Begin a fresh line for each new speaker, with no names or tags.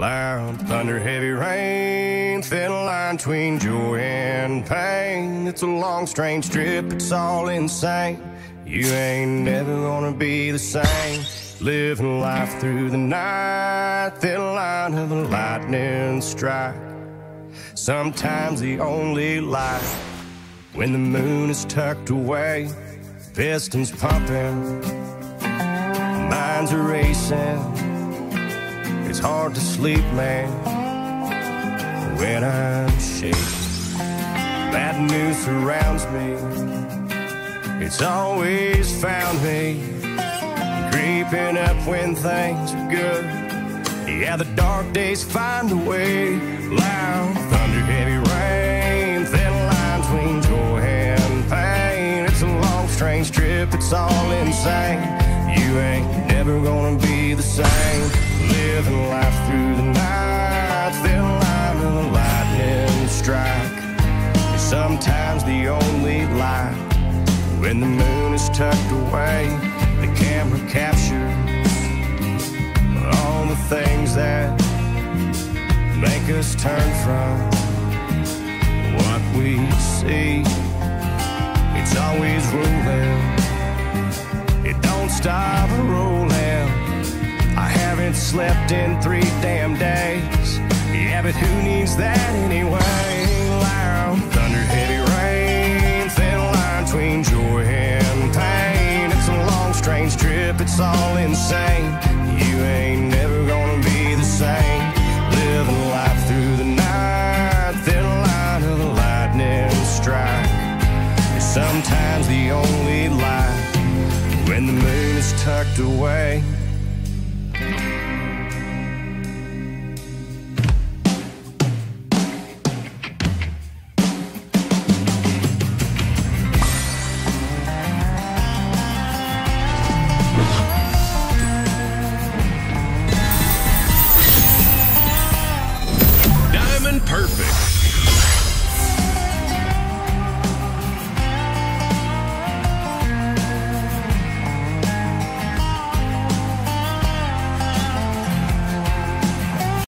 Loud thunder, heavy rain, thin line between joy and pain. It's a long, strange trip, it's all insane. You ain't never gonna be the same. Living life through the night, thin line of a lightning strike. Sometimes the only light when the moon is tucked away, pistons pumping, minds are racing. It's hard to sleep, man, when I'm shaking. Bad news surrounds me. It's always found me creeping up when things are good. Yeah, the dark days find a way. Loud thunder, heavy rain, thin line between joy and pain. It's a long, strange trip. It's all insane. You ain't never gonna be the same. Living life through the night, thin line of the lightning strike. Sometimes the only light when the moon is tucked away. The camera captures all the things that make us turn from what we see. It's always rolling, slept in three damn days. Yeah, but who needs that anyway? Loud thunder, heavy rain, thin line between joy and pain. It's a long, strange trip, it's all insane. You ain't never gonna be the same. Living life through the night, thin line of the lightning strike. It's sometimes the only light when the moon is tucked away.